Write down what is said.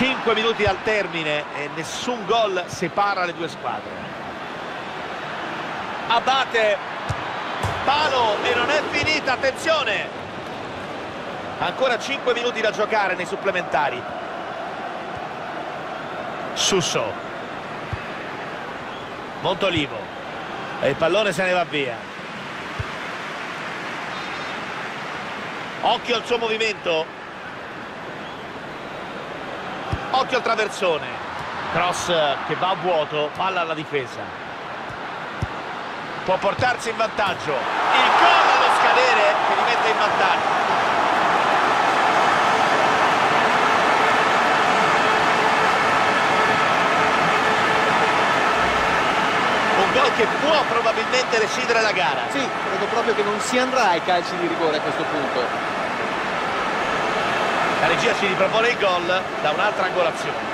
5 minuti al termine e nessun gol separa le due squadre. Abate, palo e non è finita, attenzione! Ancora 5 minuti da giocare nei supplementari. Susso. Montolivo. E il pallone se ne va via. Occhio al suo movimento. Occhio al traversone. Cross che va a vuoto, palla alla difesa. Può portarsi in vantaggio. Il gol allo scadere che li mette in vantaggio. Un gol che può probabilmente decidere la gara. Sì, credo proprio che non si andrà ai calci di rigore a questo punto. Regia ci ripropone il gol da un'altra angolazione.